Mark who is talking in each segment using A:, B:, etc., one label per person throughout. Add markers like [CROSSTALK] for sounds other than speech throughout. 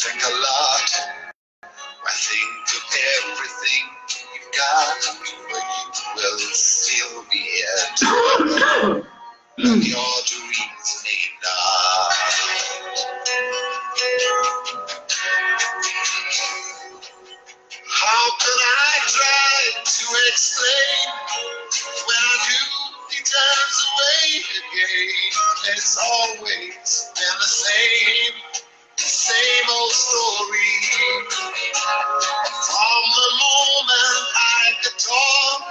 A: think a lot. I think of everything you've got, but you will still be here. And you're the reason How can I try to explain when I do? He turns away again. It's always been the same, same old story. From the moment I could talk,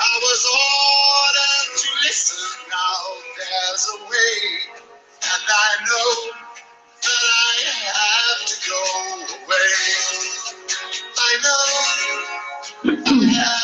A: I was ordered to listen. Now there's a way, and I know that I have to go away. I know I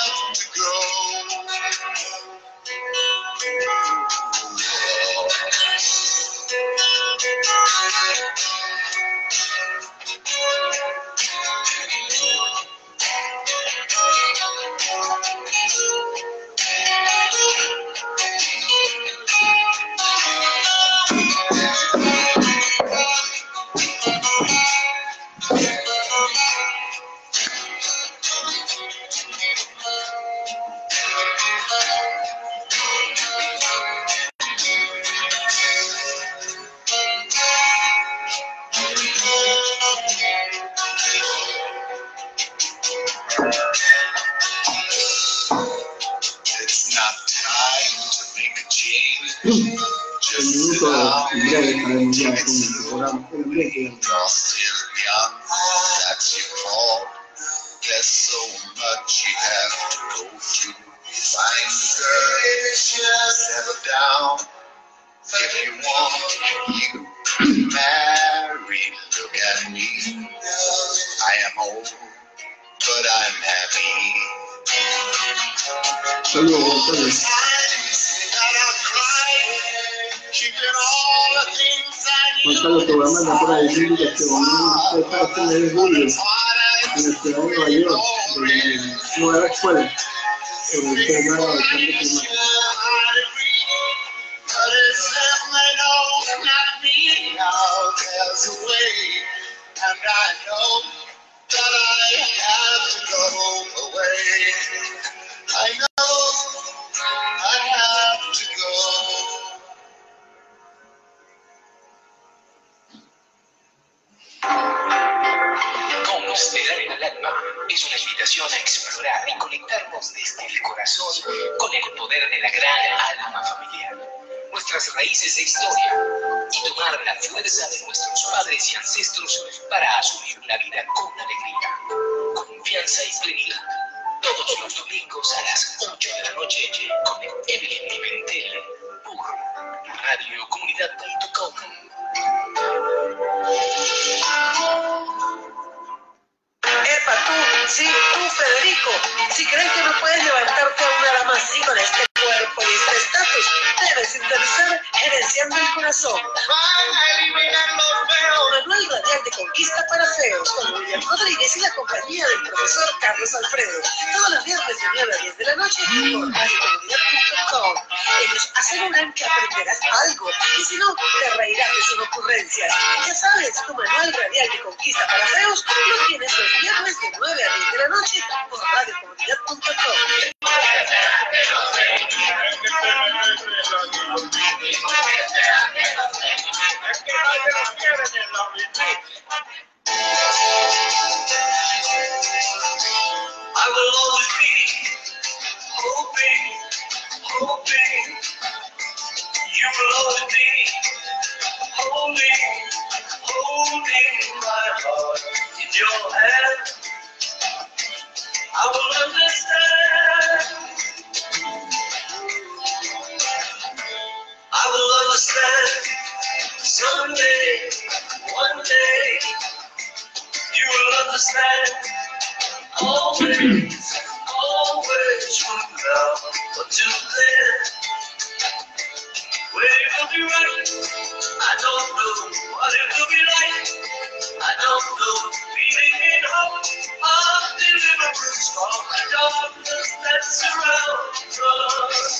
B: Saludos, Gonzalo. Gonzalo, programando por ahí bíblica que van a estar en el julio en la ciudad de Nueva York, de nueva escuela, sobre el tema de la cambio climático.
A: And I know
C: de la gran alma familiar, nuestras raíces e historia y tomar la fuerza de nuestros padres y ancestros para asumir la vida con alegría, confianza y plenitud. Todos los domingos a las 8 de la noche con Evelyn Pimentel por radiocomunidad.com.
D: Epa, tú, sí, tú, Federico. Si crees que no puedes levantarte a una dama así con este cuerpo y este estatus, debes sintonizar Gerenciando el Corazón. Manual Radial de Conquista para Feos con William Rodríguez y la compañía del profesor Carlos Alfredo. Todos los viernes de 9 a 10 de la noche por radiocomunidad.com. Ellos aseguran que aprenderás algo y si no, te reirás de sus ocurrencias. Ya sabes, tu manual radial de Conquista para Feos lo tienes los viernes de 9 a 10 de la noche por radiocomunidad.com.
A: I will always be hoping, hoping you will always be holding, holding my heart in your hand. I will understand. I will understand someday, one day. You will understand. Always, always from now until then. When it will be right, I don't know what it will be like. I don't know, singing hope of deliverance from the darkness that surrounds us.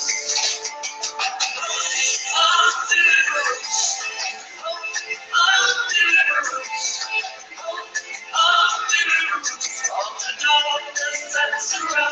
A: Our deliverance,
E: from the darkness that surrounds.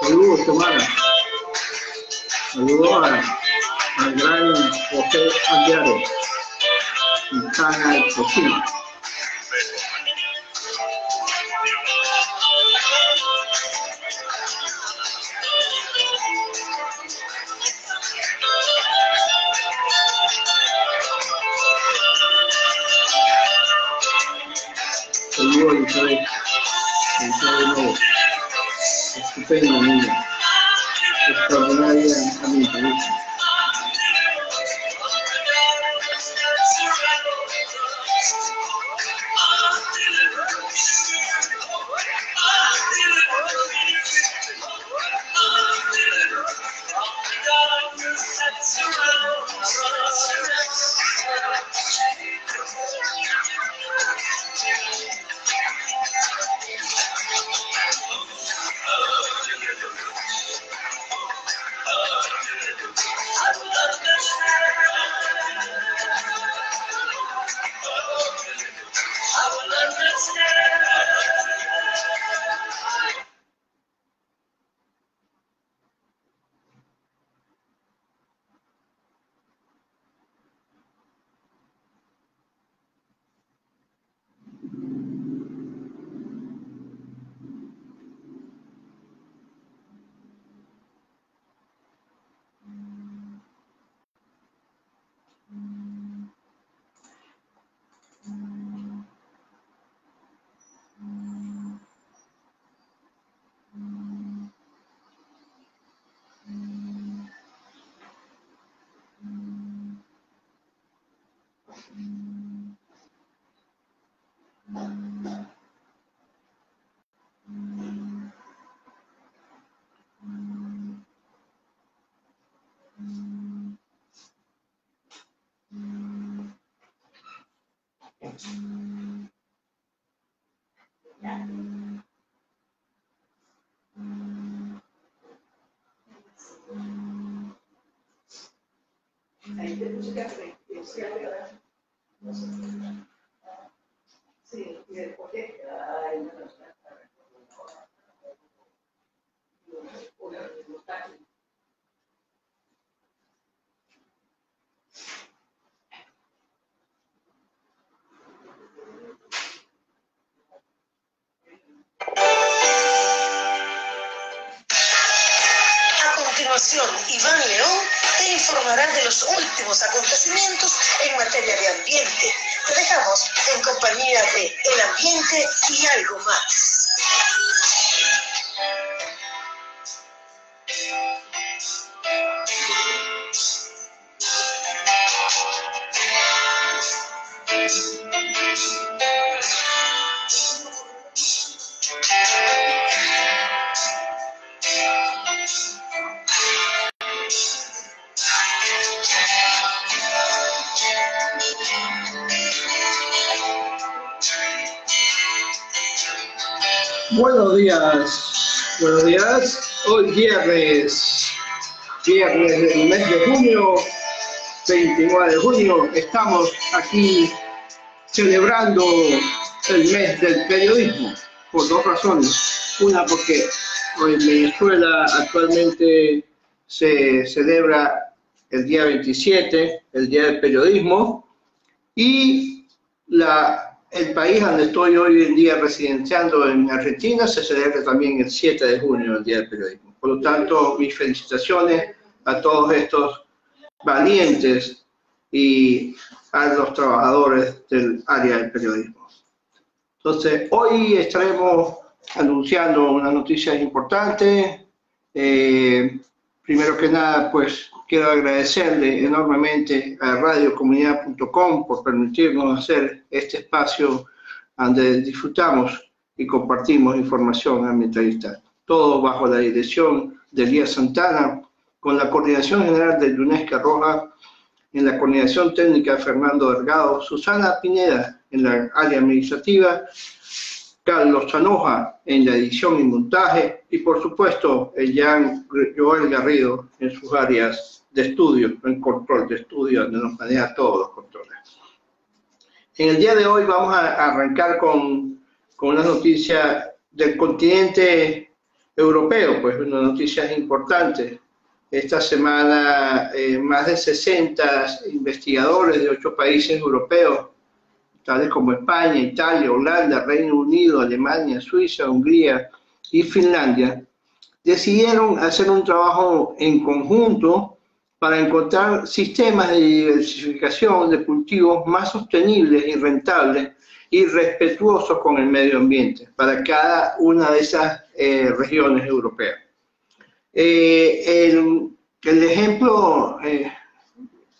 B: Saludos, Tomara. Saludos a, al gran José Andiaro y Cana Cocina.
E: fenômeno.
D: A últimos acontecimientos en materia de ambiente. Te dejamos en compañía de El Ambiente y algo más.
B: Buenos días, buenos días. Hoy viernes, viernes del mes de junio, 29 de junio, estamos aquí celebrando el mes del periodismo por dos razones. Una porque en Venezuela actualmente se celebra el día 27, el Día del Periodismo, y la el país donde estoy hoy en día residenciando en Argentina se celebra también el 7 de junio, el Día del Periodismo. Por lo tanto, mis felicitaciones a todos estos valientes y a los trabajadores del área del periodismo. Entonces, hoy estaremos anunciando unas noticias importantes. Eh, primero que nada, pues quiero agradecerle enormemente a radiocomunidad.com por permitirnos hacer este espacio donde disfrutamos y compartimos información ambientalista. Todo bajo la dirección de Elías Santana, con la Coordinación General de UNESCO Roja, en la Coordinación Técnica Fernando Delgado, Susana Pineda en la área administrativa, Carlos Sanoja en la edición y montaje y por supuesto el Jan Joel Garrido en sus áreas de estudio, en control de estudio, donde nos maneja todos los controles. En el día de hoy vamos a arrancar con, con una noticia del continente europeo, pues una noticia importante. Esta semana eh, más de 60 investigadores de ocho países europeos tales como España, Italia, Holanda, Reino Unido, Alemania, Suiza, Hungría y Finlandia, decidieron hacer un trabajo en conjunto para encontrar sistemas de diversificación de cultivos más sostenibles y rentables y respetuosos con el medio ambiente para cada una de esas eh, regiones europeas. Eh, el, el, ejemplo eh,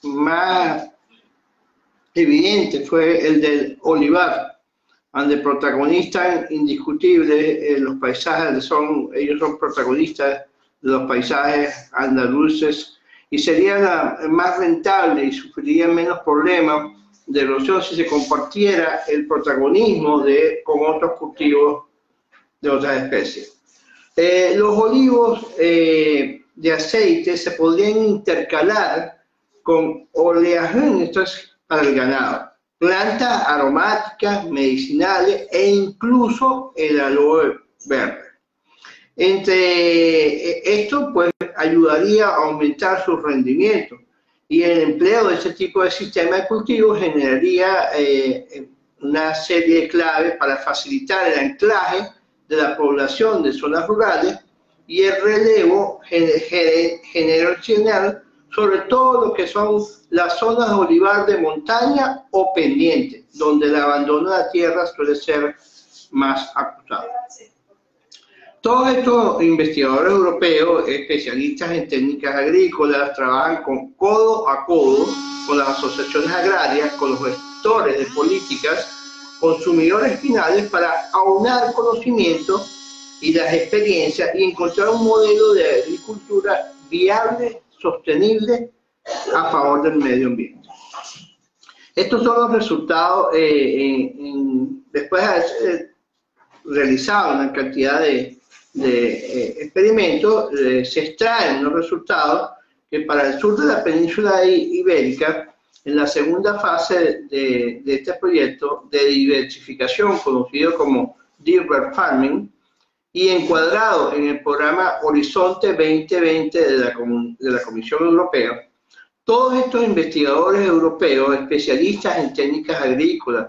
B: más evidente fue el del olivar, donde protagonistas indiscutibles eh, los paisajes, son, ellos son protagonistas de los paisajes andaluces y sería la más rentable y sufriría menos problemas de erosión si se compartiera el protagonismo de, con otros cultivos de otras especies. Eh, los olivos eh, de aceite se podrían intercalar con oleaje, esto es para el ganado, plantas aromáticas, medicinales e incluso el aloe verde. Entre eh, esto, pues, ayudaría a aumentar su rendimiento y el empleo de este tipo de sistema de cultivo generaría eh, una serie de claves para facilitar el anclaje de la población de zonas rurales y el relevo generacional sobre todo lo que son las zonas de olivar de montaña o pendiente, donde el abandono de la tierra suele ser más acusado. Todos estos investigadores europeos, especialistas en técnicas agrícolas, trabajan con codo a codo con las asociaciones agrarias, con los gestores de políticas, consumidores finales para aunar conocimiento y las experiencias y encontrar un modelo de agricultura viable sostenible a favor del medio ambiente. Estos son los resultados, eh, después de haber realizado una cantidad de, eh, experimentos, eh, se extraen los resultados que para el sur de la península ibérica, en la segunda fase de, de este proyecto de diversificación, conocido como Deep Farming, y encuadrado en el programa Horizonte 2020 de la, de la Comisión Europea, todos estos investigadores europeos, especialistas en técnicas agrícolas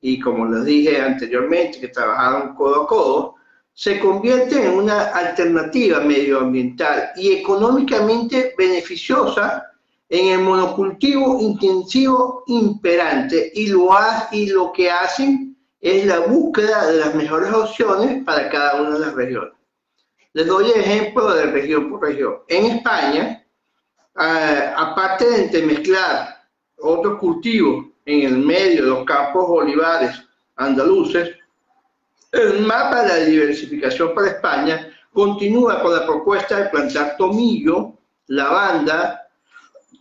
B: y como les dije anteriormente, que trabajaron codo a codo, se convierten en una alternativa medioambiental y económicamente beneficiosa en el monocultivo intensivo imperante y lo, y lo que hacen es la búsqueda de las mejores opciones para cada una de las regiones. Les doy ejemplo de región por región. En España, ah, aparte de entremezclar otros cultivos en el medio de los campos olivares andaluces, el mapa de la diversificación para España continúa con la propuesta de plantar tomillo, lavanda,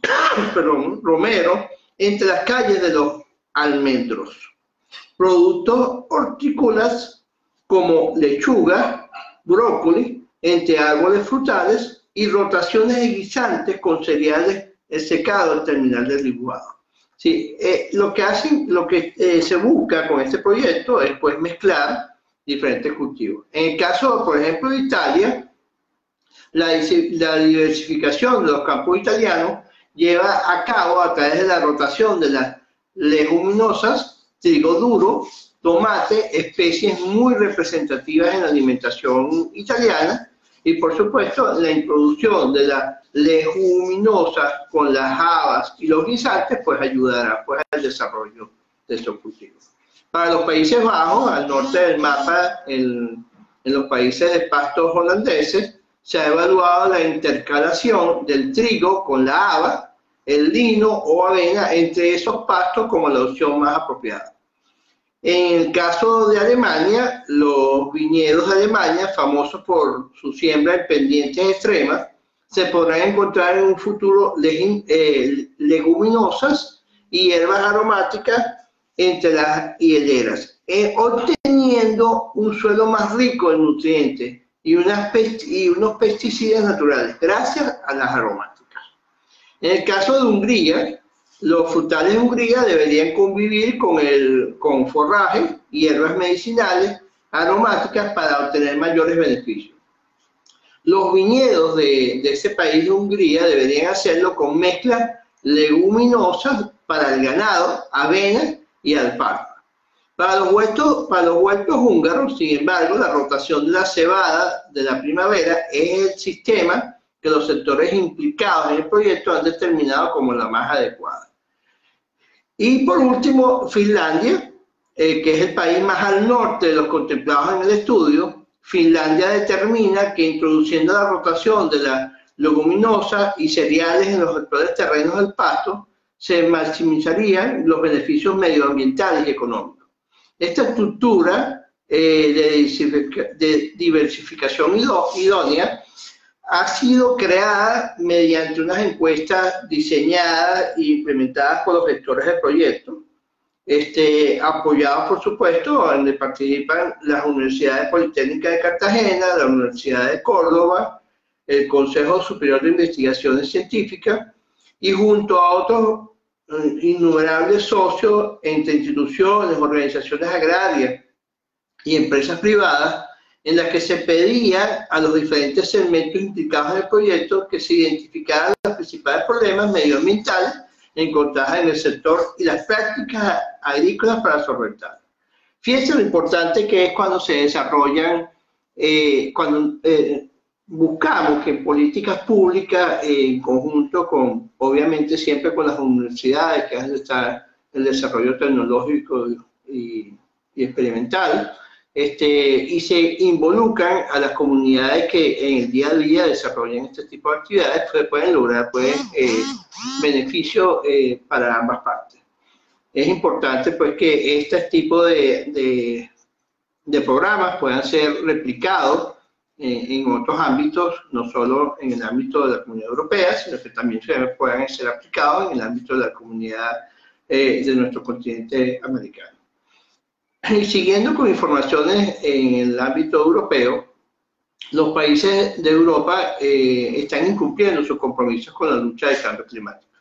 B: [COUGHS] perdón, romero, entre las calles de los almendros productos hortícolas como lechuga, brócoli, entre árboles frutales y rotaciones de guisantes con cereales secados al terminal del licuado. Sí, eh, lo que hacen, lo que eh, se busca con este proyecto es pues mezclar diferentes cultivos. En el caso, por ejemplo, de Italia, la, la diversificación de los campos italianos lleva a cabo a través de la rotación de las leguminosas trigo duro, tomate, especies muy representativas en la alimentación italiana y por supuesto la introducción de las leguminosas con las habas y los guisantes pues ayudará pues al desarrollo de estos cultivos. Para los Países Bajos, al norte del mapa, en, en los países de pastos holandeses, se ha evaluado la intercalación del trigo con la haba el lino o avena entre esos pastos como la opción más apropiada. En el caso de Alemania, los viñedos de Alemania, famosos por su siembra en pendientes extremas, se podrán encontrar en un futuro eh, leguminosas y hierbas aromáticas entre las hieleras, eh, obteniendo un suelo más rico en nutrientes y, y unos pesticidas naturales, gracias a las aromáticas. En el caso de Hungría, los frutales de Hungría deberían convivir con, el, con forraje, hierbas medicinales, aromáticas para obtener mayores beneficios. Los viñedos de, de ese país de Hungría deberían hacerlo con mezclas leguminosas para el ganado, avena y alfalfa. Para los, huertos, para los huertos húngaros, sin embargo, la rotación de la cebada de la primavera es el sistema que los sectores implicados en el proyecto han determinado como la más adecuada. Y por último, Finlandia, eh, que es el país más al norte de los contemplados en el estudio, Finlandia determina que introduciendo la rotación de la leguminosa y cereales en los actuales terrenos del pasto, se maximizarían los beneficios medioambientales y económicos. Esta estructura eh, de diversificación idónea ha sido creada mediante unas encuestas diseñadas e implementadas por los gestores del proyecto, este, apoyados por supuesto, donde participan las universidades politécnicas de Cartagena, la Universidad de Córdoba, el Consejo Superior de Investigaciones Científicas y junto a otros eh, innumerables socios entre instituciones, organizaciones agrarias y empresas privadas, en la que se pedía a los diferentes segmentos implicados en el proyecto que se identificaran los principales problemas medioambientales encontrados en el sector y las prácticas agrícolas para solventarlos. Fíjense lo importante que es cuando se desarrollan, eh, cuando eh, buscamos que políticas públicas, eh, en conjunto con, obviamente siempre con las universidades, que hacen el desarrollo tecnológico y, y experimental, este, y se involucran a las comunidades que en el día a día desarrollan este tipo de actividades, pues pueden lograr pues, eh, beneficios eh, para ambas partes. Es importante pues, que este tipo de, de, programas puedan ser replicados en otros ámbitos, no solo en el ámbito de la Comunidad Europea, sino que también puedan ser aplicados en el ámbito de la comunidad eh, de nuestro continente americano. Y siguiendo con informaciones en el ámbito europeo, los países de Europa eh, están incumpliendo sus compromisos con la lucha del cambio climático.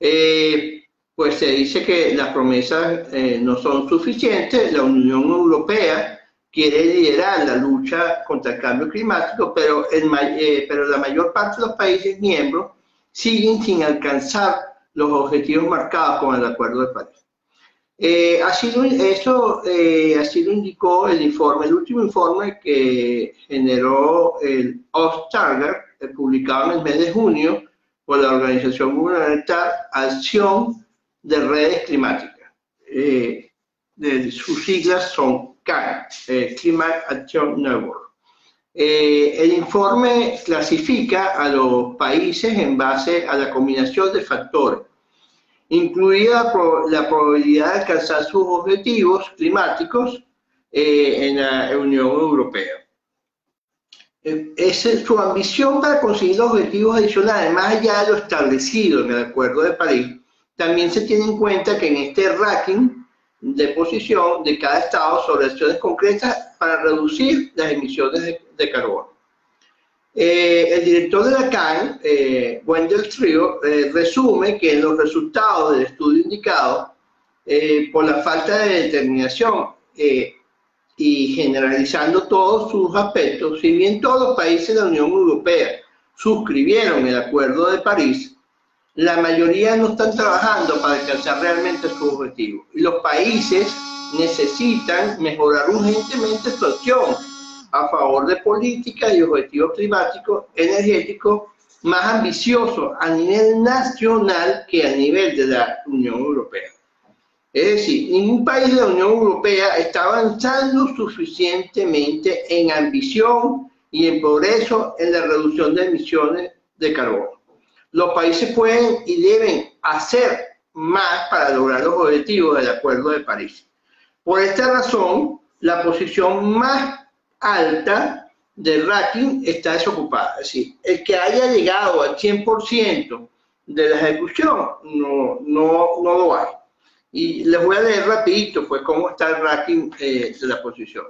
B: Eh, pues se dice que las promesas eh, no son suficientes, la Unión Europea quiere liderar la lucha contra el cambio climático, pero, la mayor parte de los países miembros siguen sin alcanzar los objetivos marcados con el Acuerdo de París. Eh, así lo, eso eh, indicó el informe, el último informe que generó el Off-Target, publicado en el mes de junio por la organización gubernamental Acción de Redes Climáticas. Eh, de, sus siglas son CAN, Climate Action Network. el informe clasifica a los países en base a la combinación de factores incluida la probabilidad de alcanzar sus objetivos climáticos eh, en la Unión Europea. Eh, es su ambición para conseguir los objetivos adicionales, más allá de lo establecido en el Acuerdo de París, también se tiene en cuenta que en este ranking de posición de cada Estado sobre acciones concretas para reducir las emisiones de carbono. Eh, el director de la CAN, eh, Wendell Trio, eh, resume que los resultados del estudio indicado, eh, por la falta de determinación y generalizando todos sus aspectos, si bien todos los países de la Unión Europea suscribieron el Acuerdo de París, la mayoría no están trabajando para alcanzar realmente sus objetivos. Y los países necesitan mejorar urgentemente su acción a favor de políticas y objetivos climáticos energéticos más ambiciosos a nivel nacional que a nivel de la Unión Europea. Es decir, ningún país de la Unión Europea está avanzando suficientemente en ambición y en progreso en la reducción de emisiones de carbono. Los países pueden y deben hacer más para lograr los objetivos del Acuerdo de París. Por esta razón, la posición más alta del ranking está desocupada. Es decir, el que haya llegado al 100% de la ejecución no, no, no lo hay. Y les voy a leer rapidito pues cómo está el ranking eh, de la posición.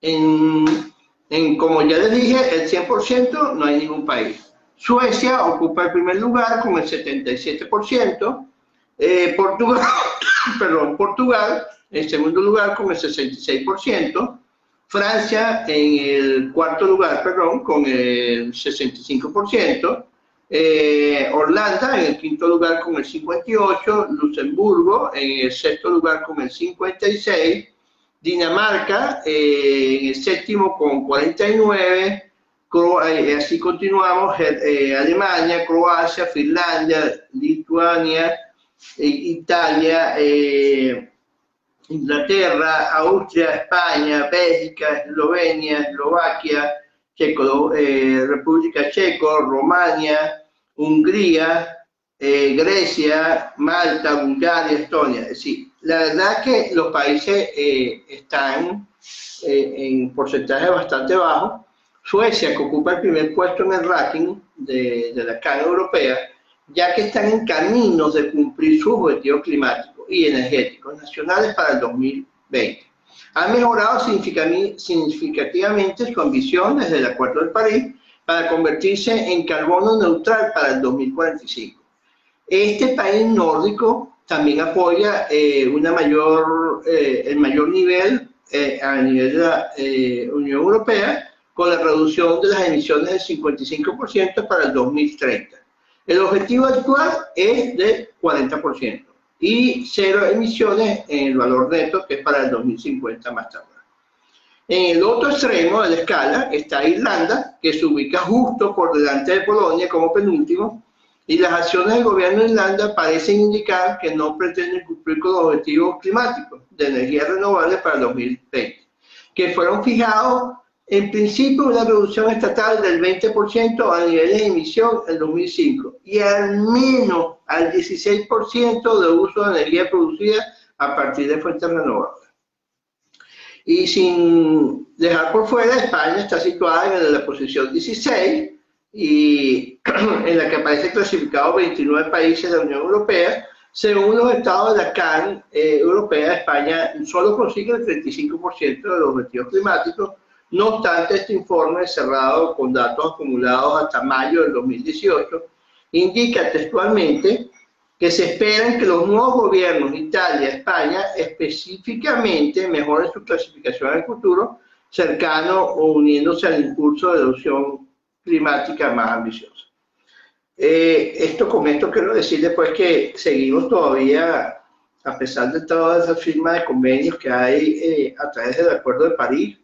B: En, en, como ya les dije, el 100% no hay ningún país. Suecia ocupa el primer lugar con el 77%, eh, Portugal, [COUGHS] perdón, Portugal en segundo lugar con el 66%, Francia en el cuarto lugar, perdón, con el 65%, eh, Holanda en el quinto lugar con el 58, Luxemburgo en el sexto lugar con el 56, Dinamarca eh, en el séptimo con 49, eh, así continuamos, Alemania, Croacia, Finlandia, Lituania, Italia, Inglaterra, Austria, España, Bélgica, Eslovenia, Eslovaquia, Checo, República Checo, Romania, Hungría, eh, Grecia, Malta, Bulgaria, Estonia. Sí, la verdad que los países eh, están eh, en porcentaje bastante bajo. Suecia, que ocupa el primer puesto en el ranking de, la CAN europea, ya que están en caminos de cumplir sus objetivos climáticos y energéticos nacionales para el 2020. Han mejorado significativamente su ambición desde el Acuerdo de París para convertirse en carbono neutral para el 2045. Este país nórdico también apoya eh, una mayor, eh, el mayor nivel eh, a nivel de la Unión Europea con la reducción de las emisiones del 55% para el 2030. El objetivo actual es de 40% y cero emisiones en el valor neto que es para el 2050 más tarde. En el otro extremo de la escala está Irlanda, que se ubica justo por delante de Polonia como penúltimo, y las acciones del gobierno de Irlanda parecen indicar que no pretenden cumplir con los objetivos climáticos de energía renovable para el 2020, que fueron fijados en principio una reducción estatal del 20% a niveles de emisión en 2005 y al menos al 16% de uso de energía producida a partir de fuentes renovables. Y sin dejar por fuera, España está situada en la posición 16 y [CLEARS THROAT] en la que aparece clasificado 29 países de la Unión Europea. Según los estados de la CAN eh, europea, España solo consigue el 35% de los objetivos climáticos. No obstante, este informe cerrado con datos acumulados hasta mayo del 2018 indica textualmente que se esperan que los nuevos gobiernos, Italia, España, específicamente mejoren su clasificación en el futuro, cercano o uniéndose al impulso de adopción climática más ambiciosa. Eh, esto con esto quiero decir después que seguimos todavía, a pesar de toda esa firma de convenios que hay eh, a través del Acuerdo de París,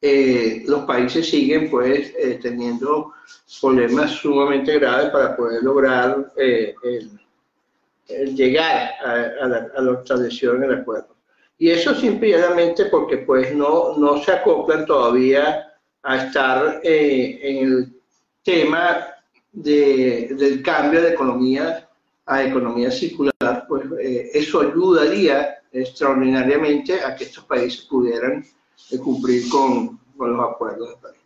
B: eh, los países siguen pues teniendo problemas sumamente graves para poder lograr el llegar a, la, a establecido en el acuerdo. Y eso simplemente porque pues no, no se acoplan todavía a estar eh, en el tema de, del cambio de economía a economía circular, pues eh, eso ayudaría extraordinariamente a que estos países pudieran eh, cumplir con, con, los acuerdos de París.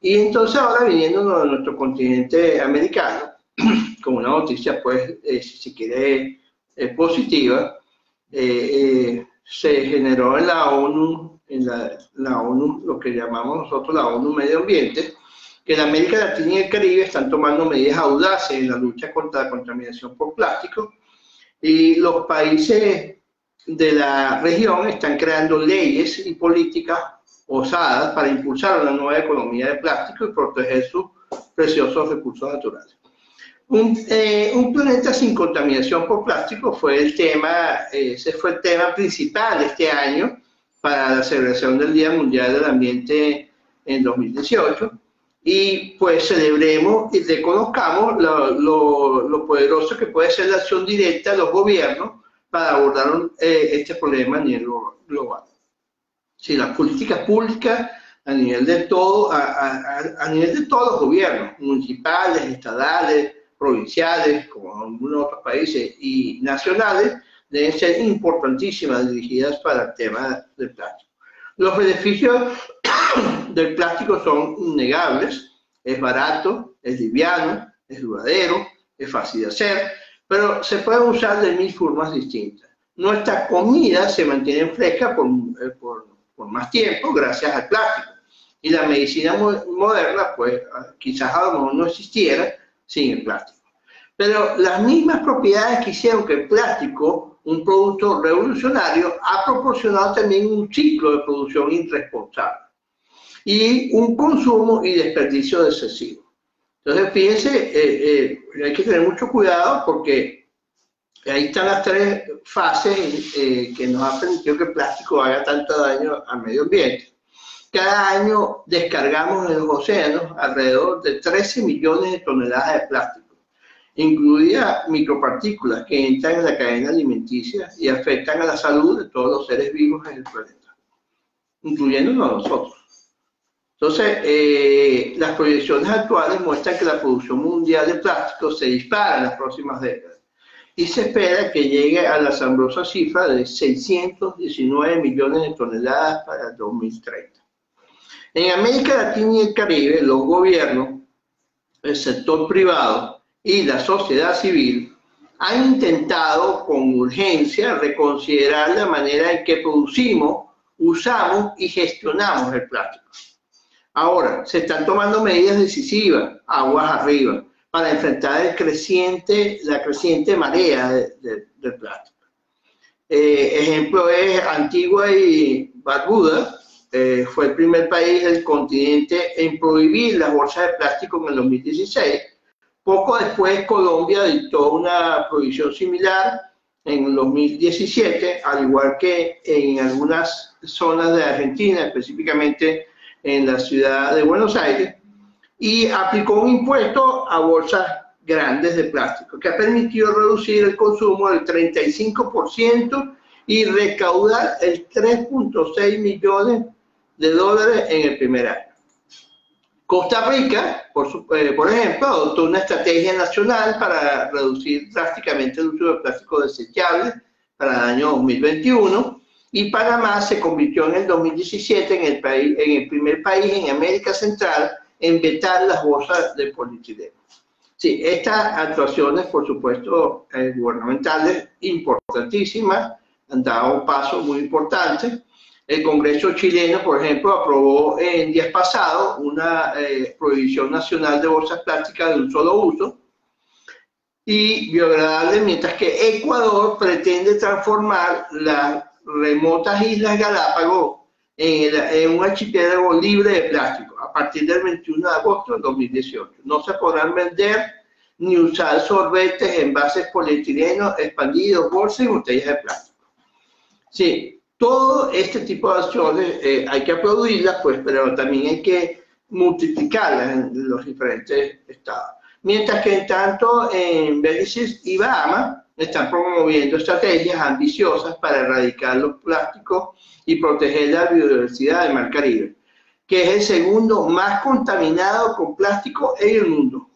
B: Y entonces ahora viniendo a nuestro continente americano, [CLEARS THROAT] con una noticia, pues, eh, si quiere, eh, positiva, eh, se generó en la ONU, en la, la, ONU, lo que llamamos nosotros la ONU Medio Ambiente, que en América Latina y el Caribe están tomando medidas audaces en la lucha contra la contaminación por plástico y los países de la región están creando leyes y políticas osadas para impulsar una nueva economía de plástico y proteger sus preciosos recursos naturales. Un, eh, un, planeta sin contaminación por plástico fue el tema, ese fue el tema principal este año para la celebración del Día Mundial del Ambiente en 2018. Y pues celebremos y reconozcamos lo, lo, lo poderoso que puede ser la acción directa de los gobiernos para abordar eh, este problema a nivel global. Si las políticas públicas a nivel de todo, a, a, a nivel de todos los gobiernos, municipales, estatales, provinciales, como en algunos otros países, y nacionales, deben ser importantísimas dirigidas para el tema del plástico. Los beneficios [COUGHS] del plástico son innegables. Es barato, es liviano, es duradero, es fácil de hacer, pero se puede usar de mil formas distintas. Nuestra comida se mantiene fresca por, eh, por, por más tiempo gracias al plástico. Y la medicina moderna, pues quizás a lo mejor no existiera sin el plástico. Pero las mismas propiedades que hicieron que el plástico, un producto revolucionario, ha proporcionado también un ciclo de producción irresponsable y un consumo y desperdicio excesivo. Entonces, fíjense, eh, eh, hay que tener mucho cuidado porque ahí están las tres fases eh, que nos ha permitido que el plástico haga tanto daño al medio ambiente. Cada año descargamos en los océanos alrededor de 13 millones de toneladas de plástico, incluidas micropartículas que entran en la cadena alimenticia y afectan a la salud de todos los seres vivos en el planeta, incluyéndonos a nosotros. Entonces, eh, las proyecciones actuales muestran que la producción mundial de plástico se dispara en las próximas décadas y se espera que llegue a la asombrosa cifra de 619 millones de toneladas para el 2030. En América Latina y el Caribe, los gobiernos, el sector privado y la sociedad civil han intentado con urgencia reconsiderar la manera en que producimos, usamos y gestionamos el plástico. Ahora, se están tomando medidas decisivas, aguas arriba, para enfrentar la creciente marea del plástico. Eh, ejemplo es Antigua y Barbuda, eh, fue el primer país del continente en prohibir las bolsas de plástico en el 2016. Poco después Colombia dictó una prohibición similar en el 2017, al igual que en algunas zonas de Argentina, específicamente en la ciudad de Buenos Aires, y aplicó un impuesto a bolsas grandes de plástico, que ha permitido reducir el consumo del 35% y recaudar el 3.6 millones de dólares en el primer año. Costa Rica, por, eh, por, ejemplo, adoptó una estrategia nacional para reducir drásticamente el uso de plástico desechable para el año 2021 y Panamá se convirtió en el 2017 en el, país, en el primer país en América Central en vetar las bolsas de polietileno. Sí, estas actuaciones, por supuesto, eh, gubernamentales importantísimas, han dado un paso muy importante el Congreso chileno, por ejemplo, aprobó en días pasados una eh, prohibición nacional de bolsas plásticas de un solo uso y biodegradable, mientras que Ecuador pretende transformar las remotas Islas Galápagos en, en, un archipiélago libre de plástico a partir del 21 de agosto de 2018. No se podrán vender ni usar sorbetes, envases polietilenos expandidos, bolsas y botellas de plástico. Sí, todo este tipo de acciones eh, hay que aplaudirlas, pues, pero también hay que multiplicarlas en los diferentes estados. Mientras que en tanto en Belice y Bahamas están promoviendo estrategias ambiciosas para erradicar los plásticos y proteger la biodiversidad del Mar Caribe, que es el segundo más contaminado con plástico en el mundo.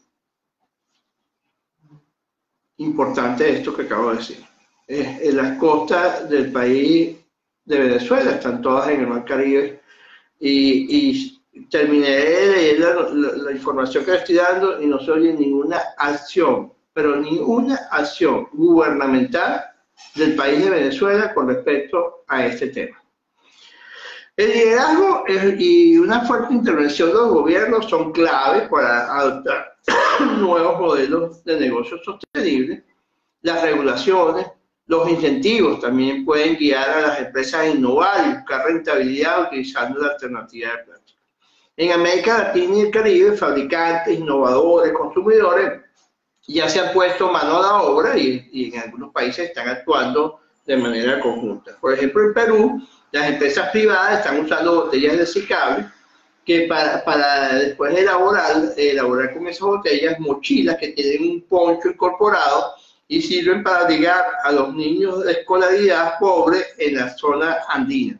B: Importante esto que acabo de decir. en las costas del país de Venezuela, están todas en el Mar Caribe. Y, terminé de leer la, información que estoy dando y no se oye ninguna acción, pero ninguna acción gubernamental del país de Venezuela con respecto a este tema. El liderazgo y una fuerte intervención de los gobiernos son claves para adoptar [COUGHS] nuevos modelos de negocios sostenibles, las regulaciones, los incentivos también pueden guiar a las empresas a innovar y buscar rentabilidad utilizando la alternativa de plástico. En América Latina y el Caribe, fabricantes, innovadores, consumidores ya se han puesto mano a la obra y, en algunos países están actuando de manera conjunta. Por ejemplo, en Perú, las empresas privadas están usando botellas reciclables que para, para después elaborar, elaborar con esas botellas mochilas que tienen un poncho incorporado y sirven para ligar a los niños de escolaridad pobre en la zona andina.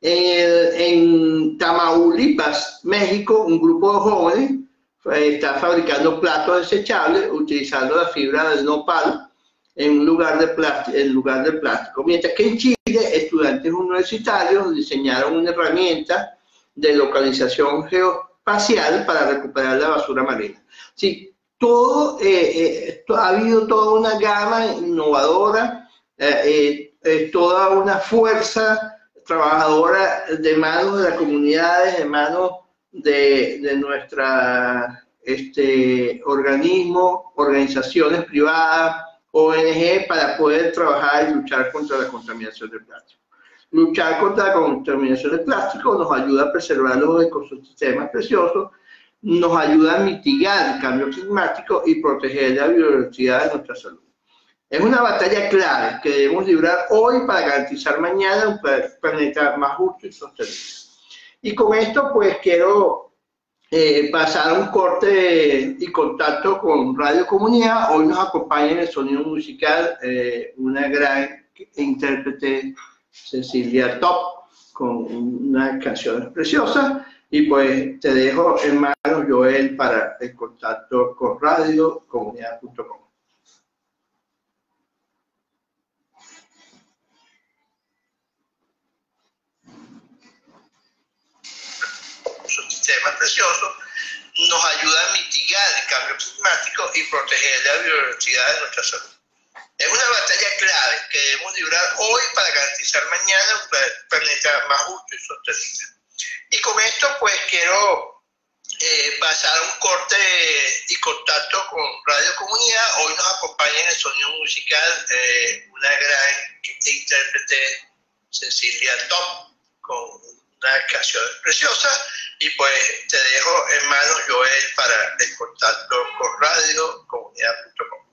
B: En, Tamaulipas, México, un grupo de jóvenes está fabricando platos desechables utilizando la fibra del nopal en lugar de plástico, en lugar de plástico. Mientras que en Chile, estudiantes universitarios diseñaron una herramienta de localización geoespacial para recuperar la basura marina. Sí, todo, eh, eh, ha habido toda una gama innovadora, eh, toda una fuerza trabajadora de manos de las comunidades, de manos de, de nuestra este, organismos, organizaciones privadas, ONG, para poder trabajar y luchar contra la contaminación del plástico. Luchar contra la contaminación del plástico nos ayuda a preservar los ecosistemas preciosos, nos ayuda a mitigar el cambio climático y proteger la biodiversidad de nuestra salud. Es una batalla clave que debemos librar hoy para garantizar mañana un planeta más justo y sostenible. Y con esto pues quiero eh, pasar un corte y contacto con Radio Comunidad. Hoy nos acompaña en el sonido musical eh, una gran intérprete, Cecilia Top, con unas canciones preciosas. Y pues te dejo en manos, Joel, para el contacto con radiocomunidad.com.
E: sistema precioso, nos ayuda a mitigar el cambio climático y proteger la biodiversidad de nuestra salud. Es una batalla clave que debemos librar hoy para garantizar mañana un planeta más justo y sostenible. Y con esto pues quiero eh, pasar un corte y contacto con Radio Comunidad. Hoy nos acompaña en el sonido musical eh, una gran intérprete, Cecilia Top, con unas canciones preciosas. Y pues te dejo en manos, Joel, para contacto con Radio Comunidad.com.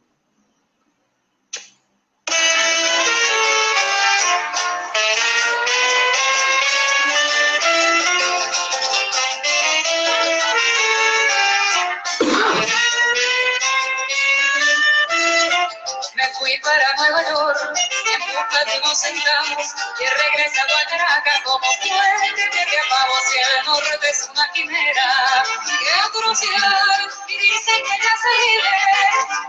F: unos centavos, y he regresado a Caracas como puente que pavo hacia el norte es una quimera. Qué atrocidad, y dicen que ya se vive,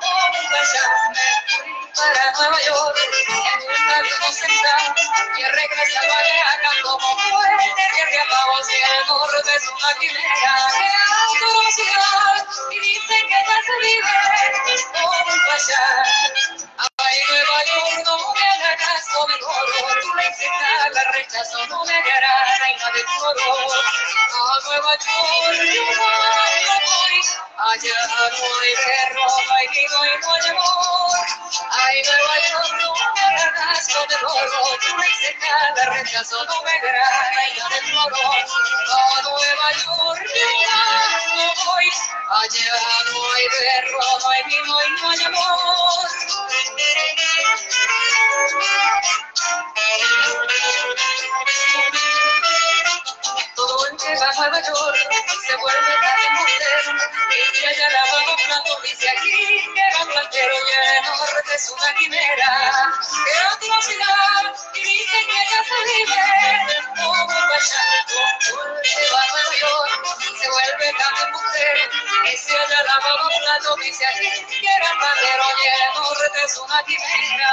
F: como allá me para Nueva York, en busca de unos centavos, y he regresado a Caracas como puente que pavo hacia el norte es una quimera. Qué atrocidad, y dicen que ya se allá no hay perro, no hay no hay. Ay, Nueva York, no rechazo, no no voy, allá es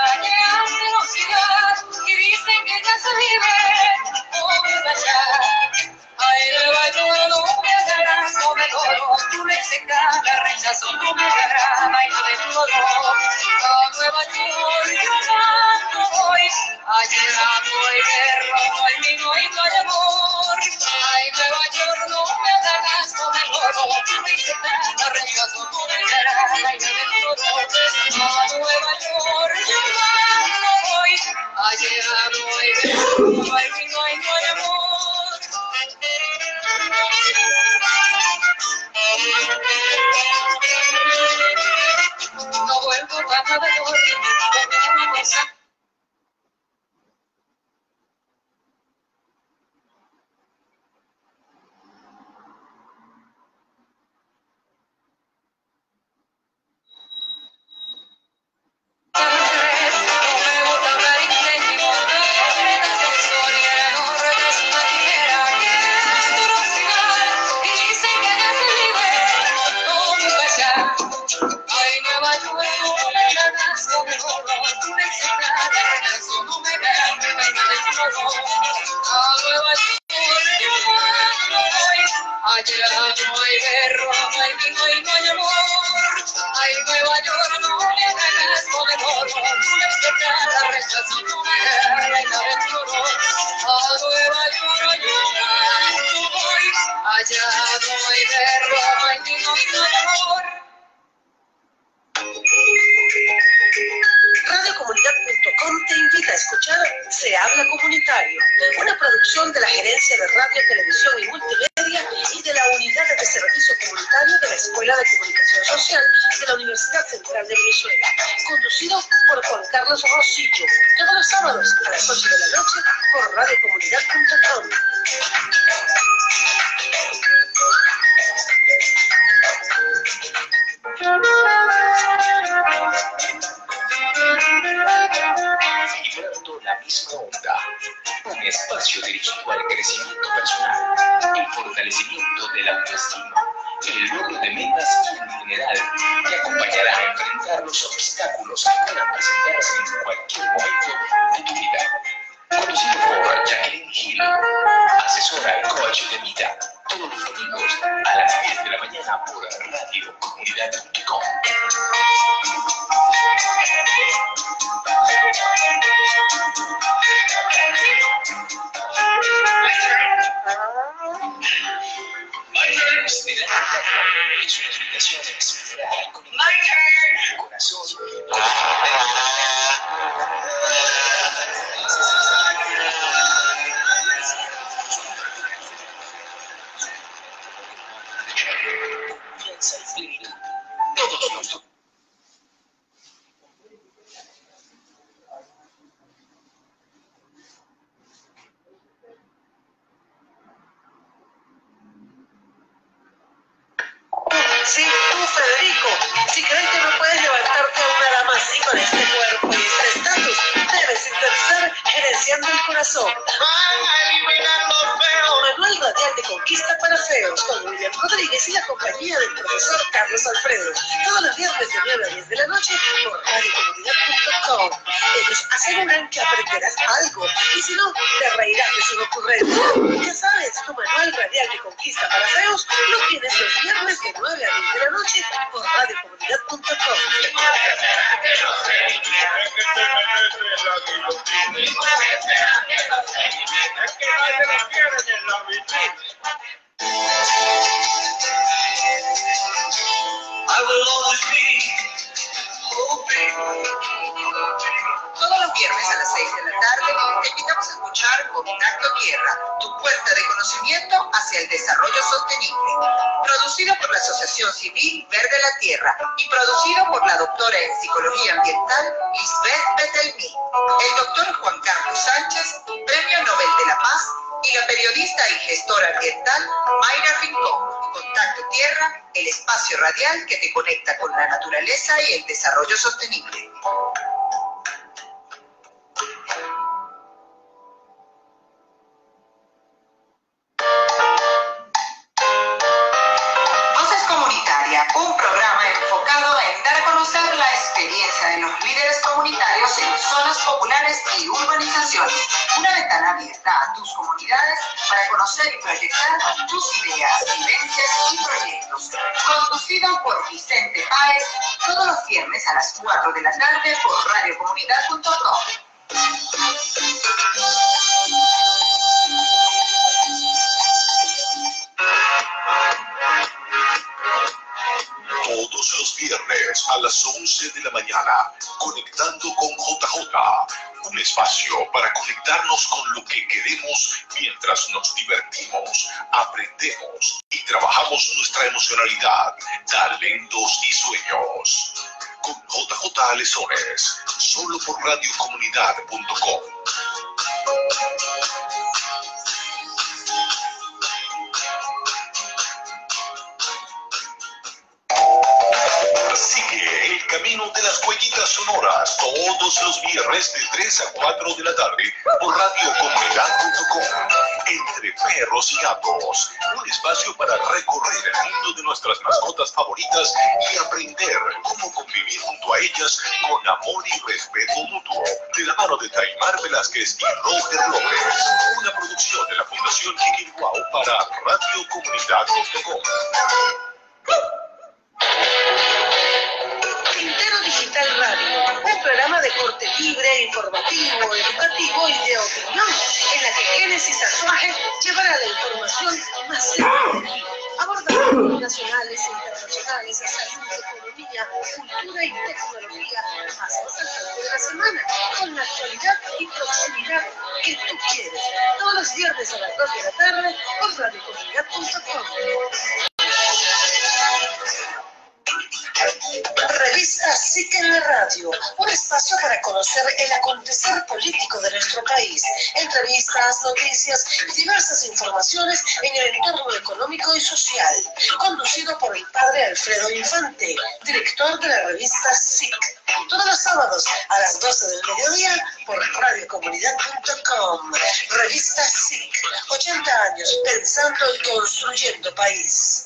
C: vida, todos los domingos a las 10 de la mañana por radiocomunidad.com. Desde la es una invitación a explorar con el corazón. Todos los
D: Sí, y
G: producido por la doctora en Psicología Ambiental Lisbeth Betelmi, el doctor Juan Carlos Sánchez, Premio Nobel de la Paz, y la periodista y gestora ambiental Mayra Rincón. Contacto Tierra, el espacio radial que te conecta con la naturaleza y el desarrollo sostenible. Tus comunidades para conocer y proyectar tus ideas, vivencias y proyectos. Conducido por Vicente Páez, todos los viernes a las 4 de la tarde por radiocomunidad.com.
H: viernes a las 11 de la mañana, conectando con JJ, un espacio para conectarnos con lo que queremos mientras nos divertimos, aprendemos y trabajamos nuestra emocionalidad, talentos y sueños. Con JJ Alesones, solo por radiocomunidad.com. camino de las huellitas sonoras todos los viernes de 3 a 4 de la tarde por radiocomunidad.com. Entre perros y gatos, un espacio para recorrer el mundo de nuestras mascotas favoritas y aprender cómo convivir junto a ellas con amor y respeto mutuo. De la mano de Taimar Velázquez y Roger López. Una producción de la Fundación Chiquilguao para radiocomunidad.com.
D: de corte libre, informativo, educativo y de opinión, en la que Génesis Actuaje llevará la información más cerca de ti. Aborda temas nacionales e internacionales, salud, economía, cultura y tecnología, más resaltante de la semana, con la actualidad y proximidad que tú quieres. Todos los viernes a las 2 de la tarde por radiocomunidad.com. Revista SIC en la radio, un espacio para conocer el acontecer político de nuestro país, entrevistas, noticias y diversas informaciones en el entorno económico y social, conducido por el padre Alfredo Infante, director de la revista SIC, todos los sábados a las 12 del mediodía por radiocomunidad.com. Revista SIC, 80 años pensando y construyendo país.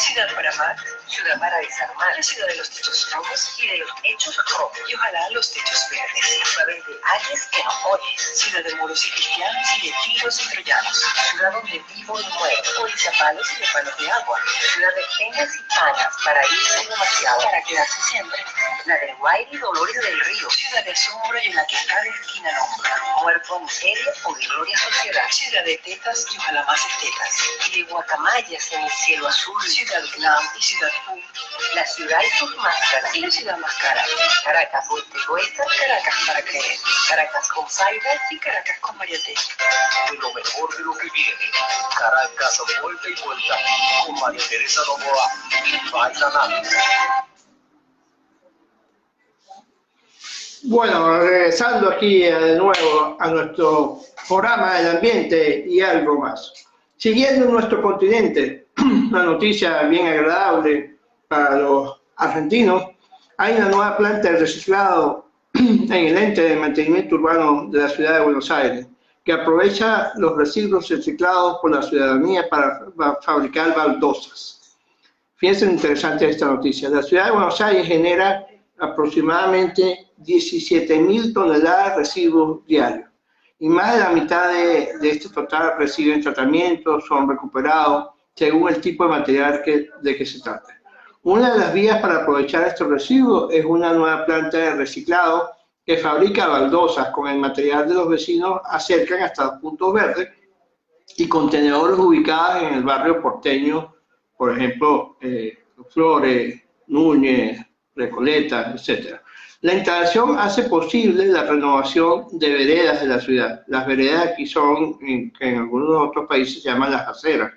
I: Ciudad para amar, ciudad para desarmar, ciudad de los techos rojos y de los techos rojos. Y ojalá los techos verdes, ciudad de aires que no ciudad de muros y cristianos y de tiros y troyanos, ciudad donde vivo y muero, con palos y de palos de agua, ciudad de peñas y panas. Para irse demasiado, para quedarse siempre, la del Guaire y Dolores del Río, ciudad de asombro y en la que cada esquina nombra, muerto miseria o gloria sociedad, ciudad de tetas y ojalá más de tetas, y de guacamayas en el cielo azul, ciudad glam y ciudad cool, la ciudad y sus máscaras, y la ciudad más cara, Caracas vuelta egoísta, Caracas para creer, Caracas con Saida y Caracas con Mariate.
E: de lo mejor de lo que viene. Caracas, vuelta y vuelta, con María Teresa Novoa. Baila nada.
B: Bueno, regresando aquí de nuevo a nuestro programa del ambiente y algo más. Siguiendo en nuestro continente, [CLEARS THROAT] una noticia bien agradable para los argentinos, hay una nueva planta de reciclado [CLEARS THROAT] en el ente de mantenimiento urbano de la ciudad de Buenos Aires, que aprovecha los residuos reciclados por la ciudadanía para fa- fabricar baldosas. Fíjense interesante esta noticia. La ciudad de Buenos Aires genera aproximadamente 17 mil toneladas de residuos diarios y más de la mitad de, de este total reciben tratamiento, son recuperados según el tipo de material de que se trata. Una de las vías para aprovechar estos residuos es una nueva planta de reciclado que fabrica baldosas con el material de los vecinos, acercan hasta los puntos verdes y contenedores ubicados en el barrio porteño, por ejemplo, eh, Flores, Núñez, Recoleta, etc. La instalación hace posible la renovación de veredas de la ciudad. Las veredas aquí son, que en algunos otros países se llaman las aceras.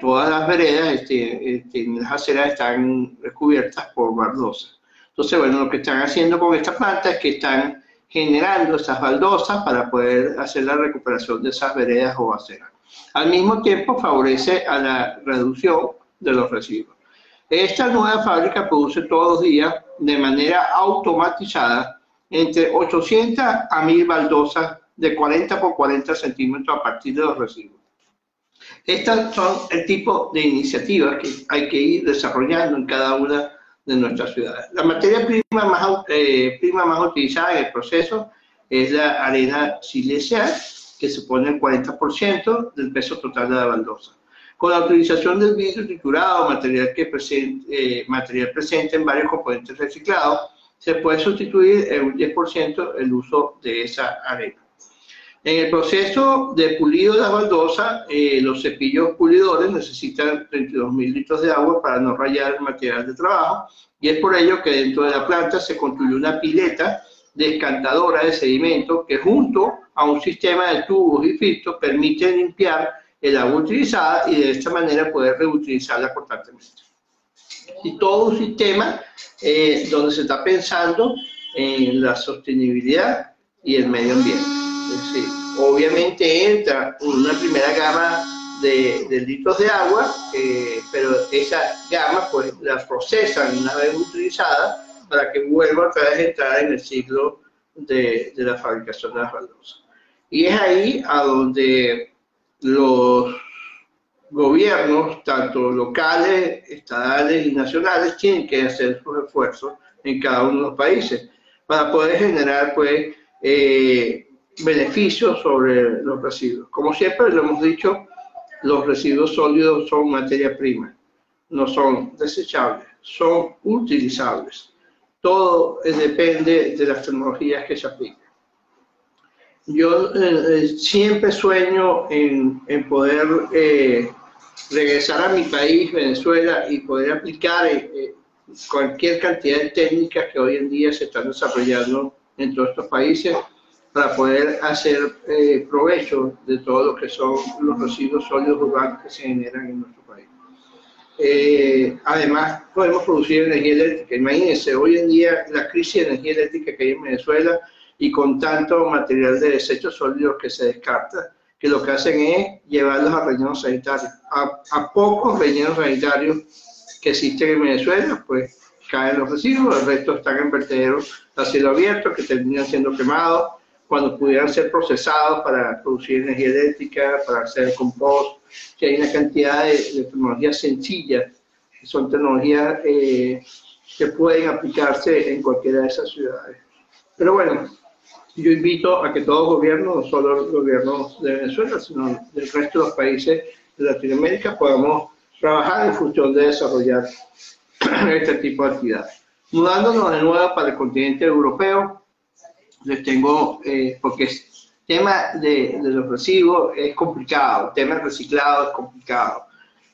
B: Todas las veredas, este, este, las aceras están recubiertas por baldosas. Entonces, bueno, lo que están haciendo con esta planta es que están generando esas baldosas para poder hacer la recuperación de esas veredas o aceras. Al mismo tiempo, favorece a la reducción de los residuos. Esta nueva fábrica produce todos los días de manera automatizada entre 800 a 1000 baldosas de 40 por 40 centímetros a partir de los residuos. Estas son el tipo de iniciativas que hay que ir desarrollando en cada una de nuestras ciudades. La materia prima más, eh, prima más utilizada en el proceso es la arena silicial, que supone el 40% del peso total de la baldosa. Con la utilización del vidrio triturado, material, que presente, eh, material presente en varios componentes reciclados, se puede sustituir en un 10% el uso de esa arena. En el proceso de pulido de las baldosas, eh, los cepillos pulidores necesitan 32.000 litros de agua para no rayar el material de trabajo y es por ello que dentro de la planta se construye una pileta descantadora de sedimento que junto a un sistema de tubos y filtros permite limpiar el agua utilizada y de esta manera poder reutilizarla constantemente. Y todo un sistema eh, donde se está pensando en la sostenibilidad y el medio ambiente. Obviamente entra una primera gama de, de litros de agua, eh, pero esa gama pues la procesan una vez utilizada para que vuelva otra vez a entrar en el ciclo de, la fabricación de las baldosas. Y es ahí a donde los gobiernos, tanto locales, estadales y nacionales, tienen que hacer sus esfuerzos en cada uno de los países para poder generar pues eh, beneficios sobre los residuos. Como siempre lo hemos dicho, los residuos sólidos son materia prima. no son desechables, son utilizables. Todo eh, depende de las tecnologías que se apliquen. Yo eh, eh, siempre sueño en, en poder regresar a mi país, Venezuela, y poder aplicar cualquier cantidad de técnicas que hoy en día se están desarrollando en todos estos países para poder hacer provecho de todo lo que son los residuos sólidos urbanos que se generan en nuestro país. Eh, además, podemos producir energía eléctrica. Imagínense, hoy en día la crisis de energía eléctrica que hay en Venezuela y con tanto material de desechos sólidos que se descarta, que lo que hacen es llevarlos a rellenos sanitarios. A, pocos rellenos sanitarios que existen en Venezuela, pues caen los residuos, el resto están en vertederos a cielo abierto que terminan siendo quemados cuando pudieran ser procesados para producir energía eléctrica, para hacer compost, que hay una cantidad de, tecnologías sencillas, que son tecnologías eh, que pueden aplicarse en cualquiera de esas ciudades. Pero bueno, yo invito a que todos los gobiernos, no solo los gobiernos de Venezuela, sino del resto de los países de Latinoamérica, podamos trabajar en función de desarrollar [CLEARS THROAT] este tipo de actividades. Mudándonos de nuevo para el continente europeo, les tengo, eh, porque el tema de, los residuos es complicado, el tema del reciclado es complicado.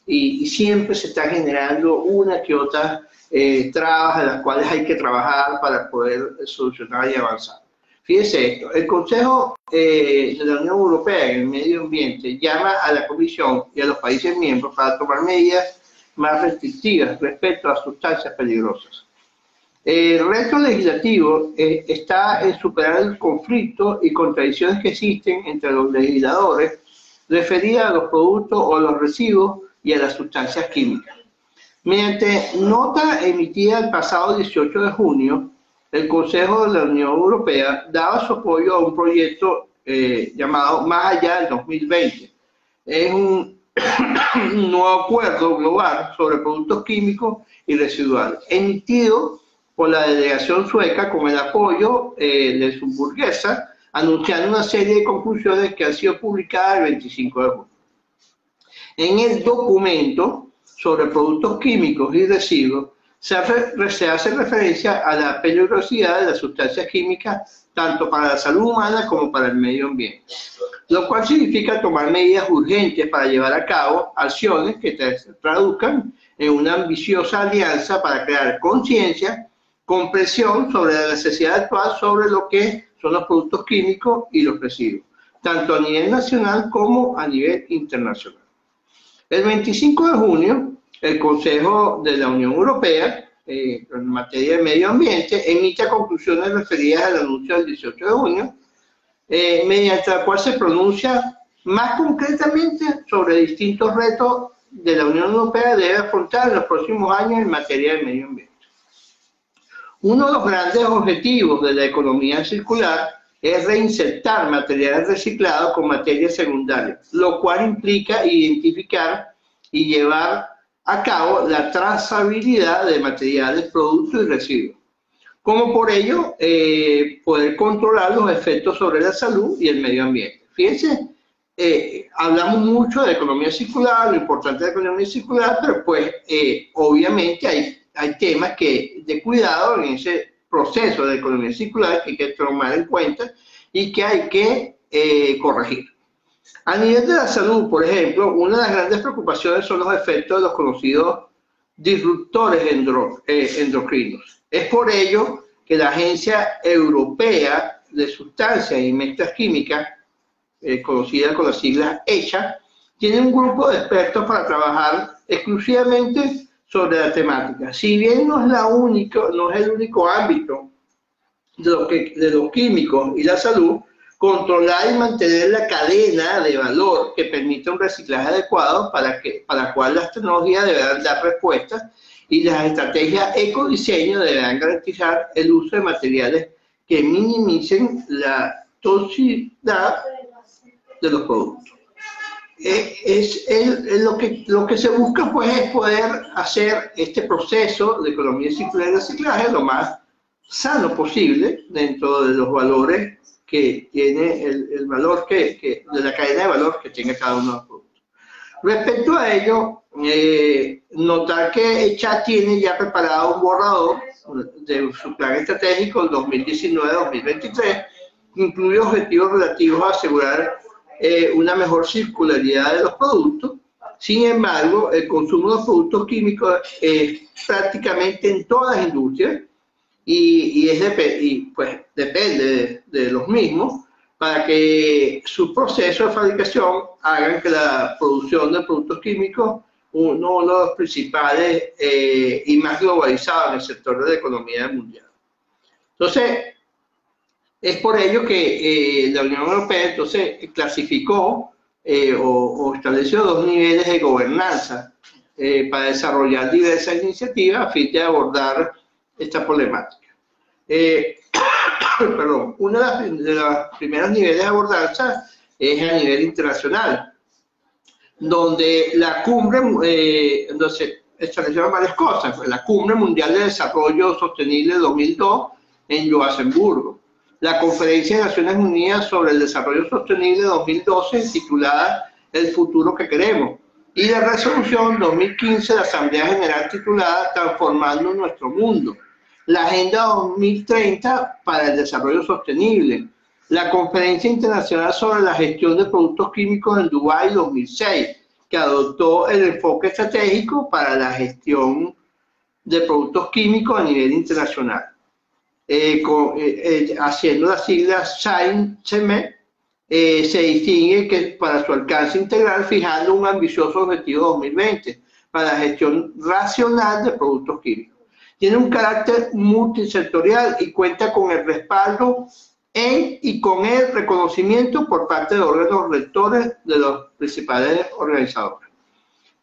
B: Y, siempre se está generando una que otra eh, trabas en las cuales hay que trabajar para poder solucionar y avanzar. Fíjense esto, el Consejo eh, de la Unión Europea en el Medio Ambiente llama a la Comisión y a los países miembros para tomar medidas más restrictivas respecto a sustancias peligrosas. El reto legislativo eh, está en superar el conflicto y contradicciones que existen entre los legisladores referidas a los productos o los residuos y a las sustancias químicas. Mediante nota emitida el pasado 18 de junio, el Consejo de la Unión Europea daba su apoyo a un proyecto eh, llamado Más allá del 2020. Es un, [COUGHS] un nuevo acuerdo global sobre productos químicos y residuales, emitido por la delegación sueca con el apoyo eh, de su burguesa, anunciando una serie de conclusiones que han sido publicadas el 25 de junio. En el documento sobre productos químicos y residuos se hace, se hace referencia a la peligrosidad de las sustancias químicas tanto para la salud humana como para el medio ambiente, lo cual significa tomar medidas urgentes para llevar a cabo acciones que se traduzcan en una ambiciosa alianza para crear conciencia con presión sobre la necesidad actual sobre lo que son los productos químicos y los residuos, tanto a nivel nacional como a nivel internacional. El 25 de junio, el Consejo de la Unión Europea, eh, en materia de medio ambiente, emite conclusiones referidas al anuncio del 18 de junio, eh, mediante la cual se pronuncia más concretamente sobre distintos retos de la Unión Europea debe afrontar en los próximos años en materia de medio ambiente. Uno de los grandes objetivos de la economía circular es reinsertar materiales reciclados con materias secundarias, lo cual implica identificar y llevar a cabo la trazabilidad de materiales, productos y residuos, como por ello eh, poder controlar los efectos sobre la salud y el medio ambiente. Fíjense, eh, hablamos mucho de economía circular, lo importante de la economía circular, pero pues eh, obviamente hay hay temas que, de cuidado en ese proceso de economía circular que hay que tomar en cuenta y que hay que eh, corregir. A nivel de la salud, por ejemplo, una de las grandes preocupaciones son los efectos de los conocidos disruptores eh, endocrinos. Es por ello que la Agencia Europea de Sustancias y Mezclas Químicas, eh, conocida con las siglas ECHA, tiene un grupo de expertos para trabajar exclusivamente sobre la temática. Si bien no es, la única, no es el único ámbito de lo, que, de lo químico y la salud, controlar y mantener la cadena de valor que permite un reciclaje adecuado para, que, para cual las tecnologías deberán dar respuestas y las estrategias ecodiseño deberán garantizar el uso de materiales que minimicen la toxicidad de los productos. Eh, es, lo, que, lo que se busca pues es poder hacer este proceso de economía circular y reciclaje lo más sano posible dentro de los valores que tiene el, valor que, de la cadena de valor que tiene cada uno de los productos. Respecto a ello, eh, notar que ECHA tiene ya preparado un borrador de su plan estratégico 2019-2023, que incluye objetivos relativos a asegurar eh, una mejor circularidad de los productos. Sin embargo, el consumo de productos químicos es prácticamente en todas las industrias y, es y pues depende de, los mismos para que su proceso de fabricación hagan que la producción de productos químicos uno de los principales eh, y más globalizados en el sector de la economía mundial. Entonces, es por ello que eh, la Unión Europea entonces clasificó eh, o, estableció dos niveles de gobernanza para desarrollar diversas iniciativas a fin de abordar esta problemática. [COUGHS] perdón, uno de los primeros niveles de abordanza es a nivel internacional, donde la cumbre, eh, donde se establecieron varias cosas, pues, la cumbre mundial de desarrollo sostenible 2002 en Luxemburgo, la conferencia de Naciones Unidas sobre el desarrollo sostenible 2012 titulada El futuro que queremos, y la resolución 2015 de la Asamblea General titulada Transformando nuestro mundo, la Agenda 2030 para el Desarrollo Sostenible, la Conferencia Internacional sobre la Gestión de Productos Químicos en Dubái 2006, que adoptó el enfoque estratégico para la gestión de productos químicos a nivel internacional, eh, eh, eh, haciendo las siglas SAIN-CEME, se distingue que para su alcance integral fijando un ambicioso objetivo 2020 para la gestión racional de productos químicos. Tiene un carácter multisectorial y cuenta con el respaldo y con el reconocimiento por parte de órganos rectores de los principales organizadores.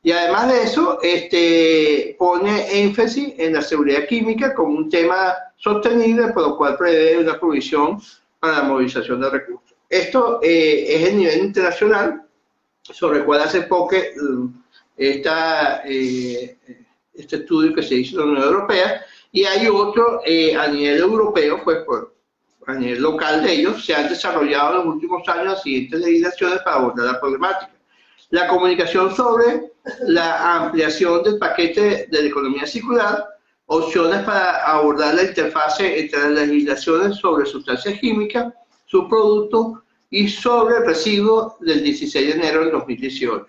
B: Y además de eso, este, pone énfasis en la seguridad química como un tema sostenible, por lo cual prevé una provisión para la movilización de recursos. Esto eh, es el nivel internacional, sobre el cual hace poco mm, esta, eh, este estudio que se hizo en la Unión Europea, y hay otro eh, a nivel europeo, pues por, a nivel local de ellos, se han desarrollado en los últimos años las siguientes legislaciones para abordar la problemática. La comunicación sobre la ampliación del paquete de la economía circular, opciones para abordar la interfase entre las legislaciones sobre sustancias químicas, sus productos y sobre residuos del 16 de enero del 2018.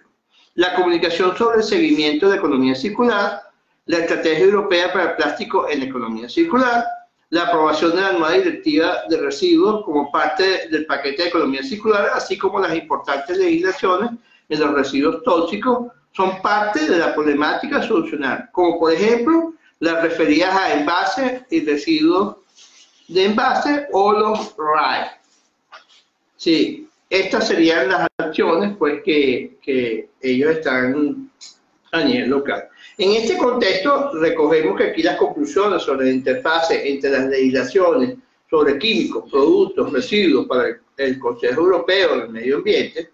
B: La comunicación sobre el seguimiento de economía circular, la estrategia europea para el plástico en economía circular, la aprobación de la nueva directiva de residuos como parte del paquete de economía circular, así como las importantes legislaciones en los residuos tóxicos, son parte de la problemática a solucionar, como por ejemplo las referidas a envases y residuos de envase o los RAE. Sí, estas serían las acciones pues, que, que ellos están a nivel local. En este contexto, recogemos que aquí las conclusiones sobre la interfase entre las legislaciones sobre químicos, productos, residuos para el Consejo Europeo del Medio Ambiente,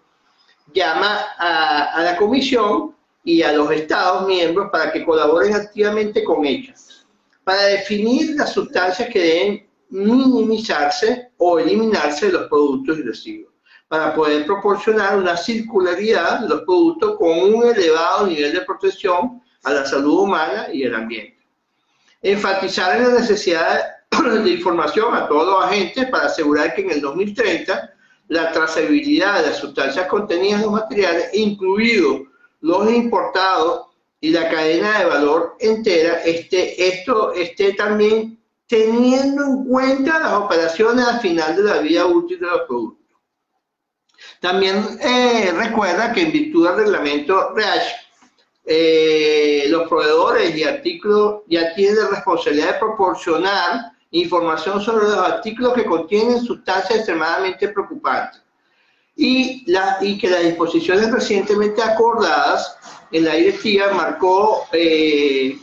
B: llama a, la Comisión y a los Estados miembros para que colaboren activamente con ellas, para definir las sustancias que deben minimizarse o eliminarse de los productos y residuos, para poder proporcionar una circularidad de los productos con un elevado nivel de protección a la salud humana y el ambiente. Enfatizar en la necesidad [CLEARS THROAT] de información a todos los agentes para asegurar que en el 2030 la trazabilidad de las sustancias contenidas en los materiales, incluidos los importados y la cadena de valor entera, esté, esto esté también teniendo en cuenta las operaciones al final de la vida útil de los productos. También eh, recuerda que en virtud del reglamento REACH, eh, los proveedores y artículos ya tienen la responsabilidad de proporcionar información sobre los artículos que contienen sustancias extremadamente preocupantes y, la, y que las disposiciones recientemente acordadas en la directiva marcó eh,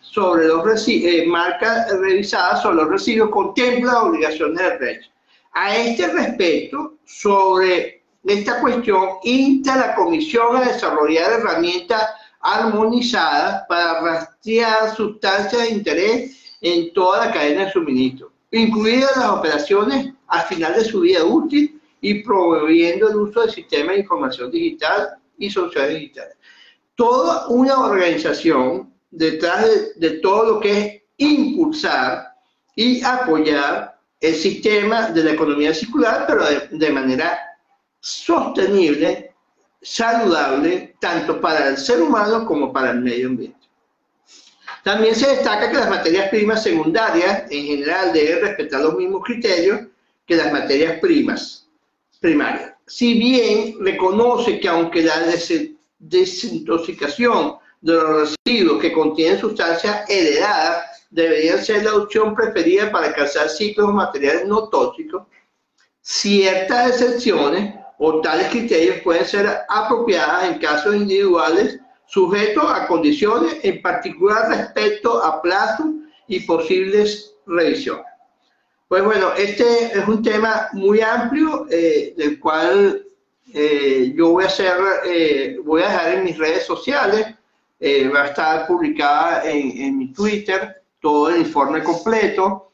B: sobre los eh, marcas revisadas sobre los residuos contempla obligaciones de red. A este respecto, sobre esta cuestión insta a la Comisión a desarrollar herramientas armonizadas para rastrear sustancias de interés en toda la cadena de suministro, incluidas las operaciones al final de su vida útil y promoviendo el uso del sistema de información digital y soluciones digitales. Toda una organización detrás de, todo lo que es impulsar y apoyar el sistema de la economía circular, pero de manera sostenible, saludable, tanto para el ser humano como para el medio ambiente. También se destaca que las materias primas secundarias en general deben respetar los mismos criterios que las materias primas primarias. Si bien reconoce que aunque la desintoxicación de los residuos que contienen sustancias heredadas debería ser la opción preferida para alcanzar ciclos materiales no tóxicos, ciertas excepciones o tales criterios pueden ser apropiadas en casos individuales sujetos a condiciones, en particular respecto a plazos y posibles revisiones. Pues bueno, este es un tema muy amplio eh, del cual eh, yo voy a hacer, eh, voy a dejar en mis redes sociales, va a estar publicada en, en, mi Twitter todo el informe completo,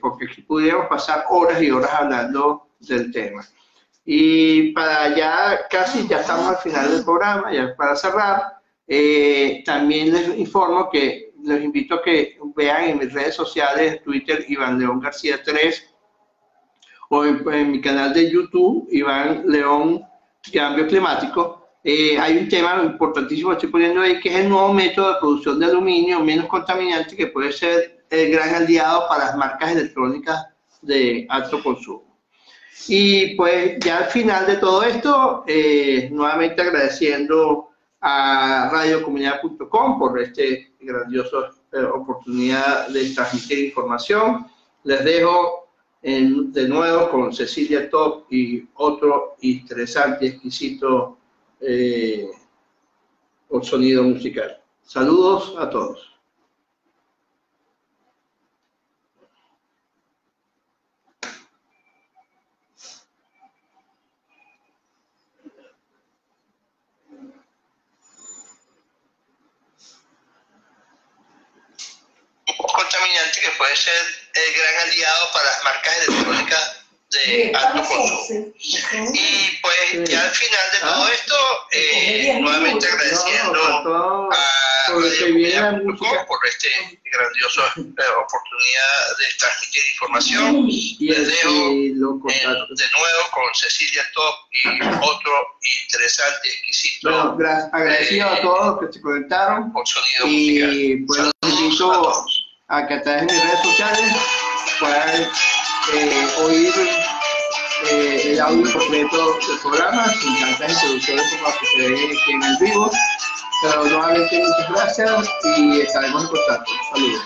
B: porque aquí pudiéramos pasar horas y horas hablando del tema. Y para ya casi, ya estamos al final del programa, ya para cerrar, eh, también les informo que les invito a que vean en mis redes sociales, Twitter, Iván León García 3, o en, mi canal de YouTube, Iván León Cambio Climático. Eh, hay un tema importantísimo que estoy poniendo ahí, que es el nuevo método de producción de aluminio menos contaminante que puede ser el gran aliado para las marcas electrónicas de alto consumo. Y pues ya al final de todo esto, eh, nuevamente agradeciendo a radiocomunidad.com por esta grandiosa eh, oportunidad de transmitir información. Les dejo de nuevo con Cecilia Top y otro interesante y exquisito eh, sonido musical. Saludos a todos.
E: Que puede ser el gran aliado para las marcas electrónicas de alto consumo. Y pues ya al final de todo esto, eh, nuevamente agradeciendo a por esta grandiosa eh, oportunidad de transmitir información. Les dejo de nuevo con Cecilia Top y otro interesante, exquisito.
B: Bueno, agradecido a todos los que se conectaron.
E: Por sonido
B: y pues a que a de mis redes sociales puedan eh, oír eh, el audio completo del programa sin tantas introducciones como las que se ven en el vivo. Pero nuevamente muchas gracias y estaremos en contacto. Saludos.